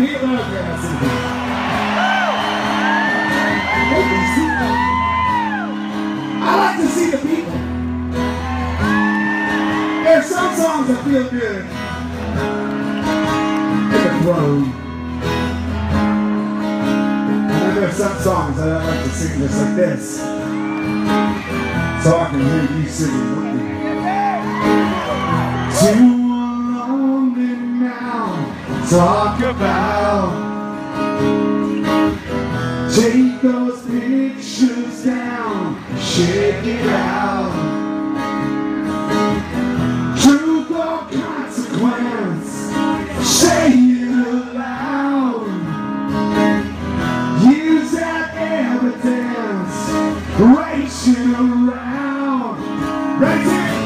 I like to see the people. There's some songs that feel good. And then there's some songs that I like to sing just like this. So I can hear you singing with me. Talk about Take those pictures down, shake it out. Truth or consequence, say it aloud. Use that evidence, race it around. Raise it.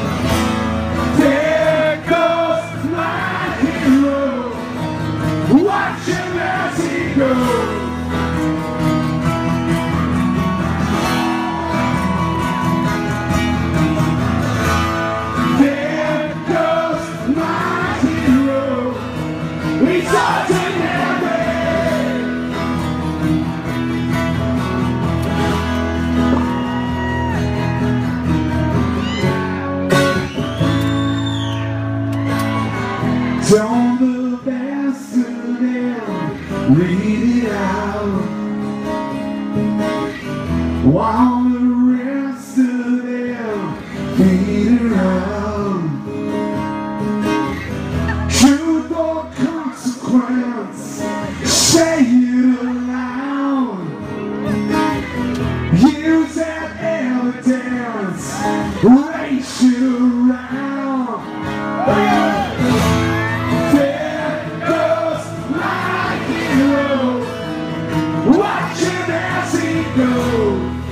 While the rest of them feed around. Truth or consequence, say it aloud. Use that evidence, race it around. There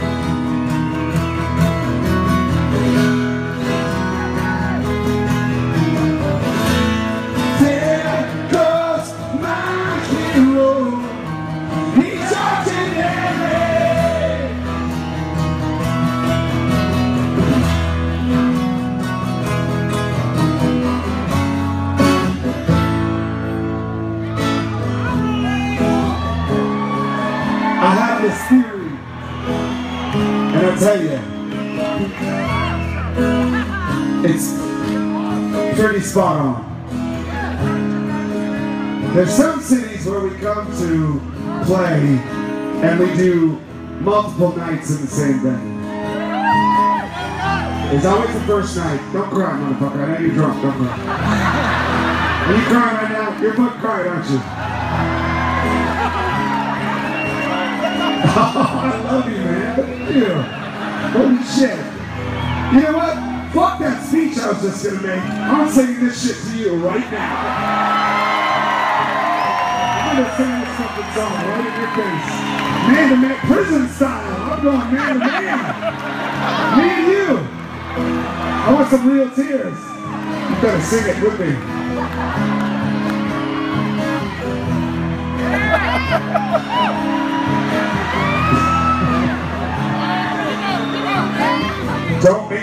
and I tell you, it's pretty spot on. There's some cities where we come to play and we do multiple nights in the same day. It's always the first night. Don't cry, motherfucker. I know you're drunk. Don't cry. Are you crying right now? You're fucking crying, aren't you? I love you, man. You. Holy shit. You know what? Fuck that speech I was just gonna make. I'm saying this shit to you right now. I'm gonna sing this fucking song right in your face. Man to man, prison style. I'm going man to man. Me and you. I want some real tears. You better sing it with me. Don't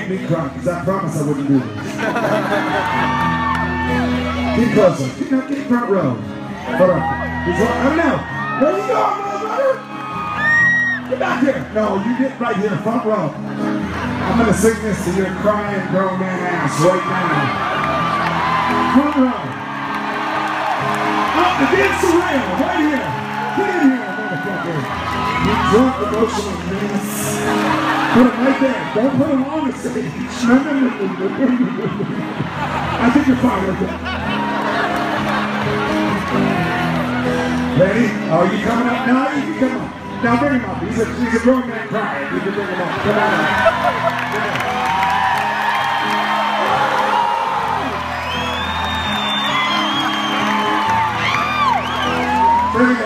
make me cry, because I promise I wouldn't do this. Get closer. Get, no, get front row. Hold on. He's on. Oh, no. Where you going, motherfucker? Get back here. No, you get right here, front row. I'm going to sing this to your crying grown man ass right now. Front row. Up against the rail, right here. Get in here, motherfucker. You drunk emotional mess. Put him right there. Don't put him on the stage. I think you're fine with it. Ready? Oh, you coming up now? You can come on. Now bring him up. He's a, he's a grown man crying. You can bring him up. Come on up. Come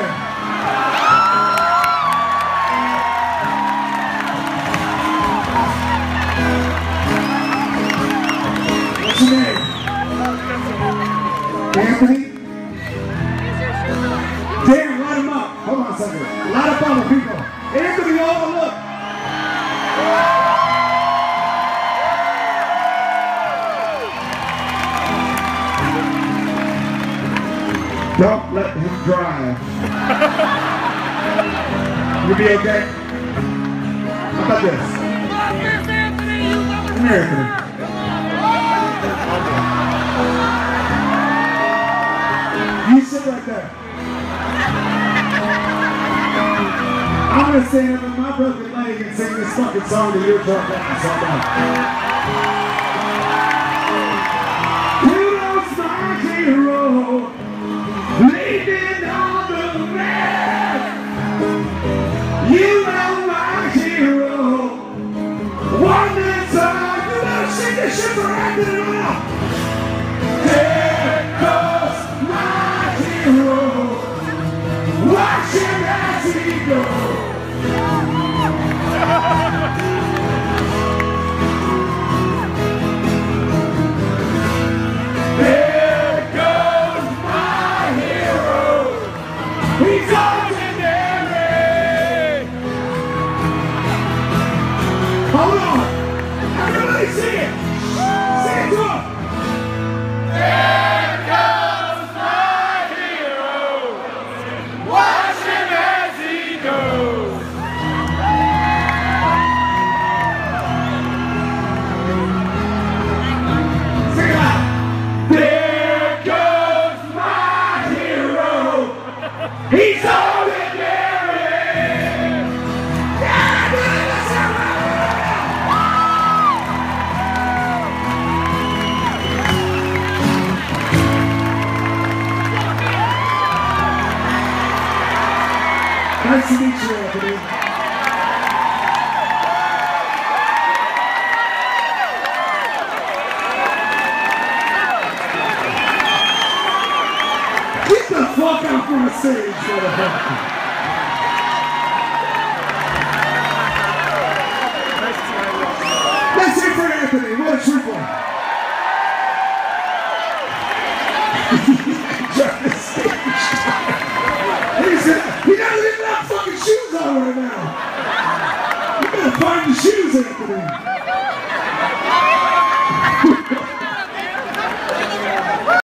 on. On a up all the people. Anthony, oh, look. Don't let him drive. You'll be okay? How about this? Come here, Anthony. You sit right there. I'm gonna stand with my broken leg and sing this fucking song that you're talking about. Kudos, my hero, leaning on the man. You are my hero. One that's uh, on. You better sing this shit for acting it out. Goes my hero. Watch him as he goes. Nice to meet you, Anthony. Get the fuck out from the stage, motherfucker. Let's hear for Anthony. What a true one. Jerk the stage. He's, uh, he doesn't You better find the shoes, Anthony.